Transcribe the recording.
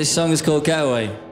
This song is called Getaway.